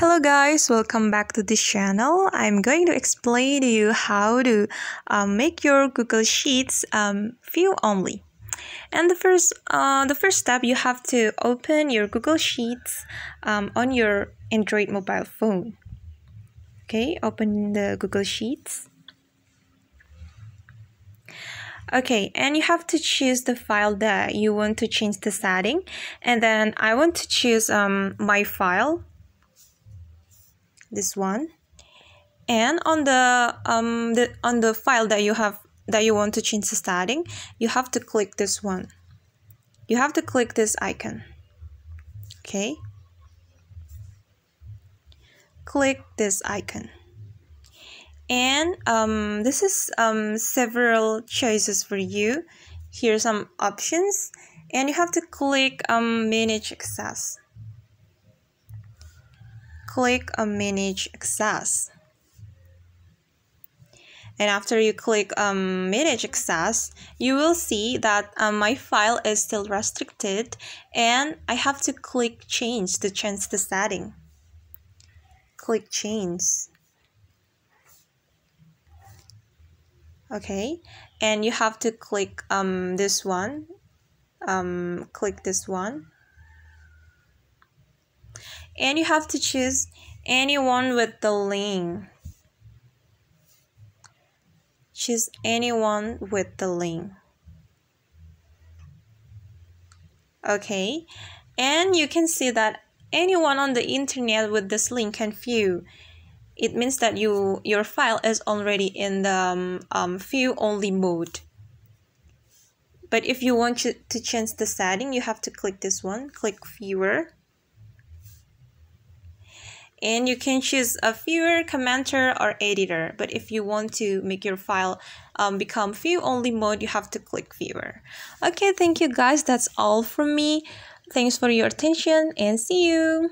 Hello guys, welcome back to this channel. I'm going to explain to you how to um, make your Google Sheets um, view only. And the first, uh, the first step, you have to open your Google Sheets um, on your Android mobile phone. Okay, open the Google Sheets. Okay, and you have to choose the file that you want to change the setting. And then I want to choose um, my file this one. And on the um the on the file that you have that you want to change the setting you have to click this one. You have to click this icon. Okay. Click this icon. And um, this is um, several choices for you. Here are some options. And you have to click um, manage access click on manage access. And after you click um, manage access you will see that um, my file is still restricted and I have to click change to change the setting. Click change. Okay and you have to click um, this one. Um, click this one and you have to choose anyone with the link choose anyone with the link okay. And you can see that anyone on the internet with this link can view. It means that you your file is already in the um, um, view only mode. But if you want to, to change the setting you have to click this one click viewer and you can choose a viewer, commenter, or editor. But if you want to make your file um, become view only mode, you have to click viewer. Okay, thank you guys. That's all from me. Thanks for your attention and see you.